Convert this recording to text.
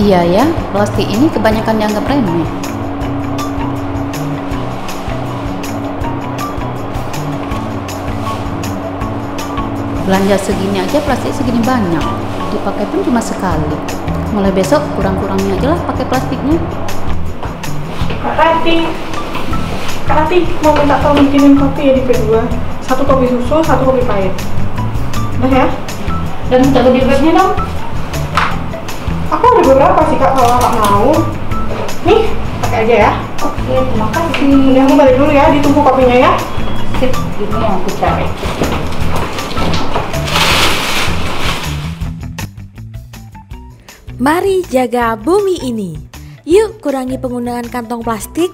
Iya ya, plastik ini kebanyakan dianggap remeh. Belanja segini aja plastik segini banyak. Dipakai pun cuma sekali. Mulai besok kurang-kurangnya aja lah pakai plastiknya. Kak Rati, Kak Rati mau minta tolong bikinin kopi ya di P2 Satu kopi susu, satu kopi pahit Udah ya? Dan minta di webnya dong. Beberapa sih kak kalau kakak mau Nih, pakai aja ya Oke, terima kasih. Udah aku balik dulu ya, ditunggu kopinya ya Sip, ini yang aku cari. Mari jaga bumi ini. Yuk kurangi penggunaan kantong plastik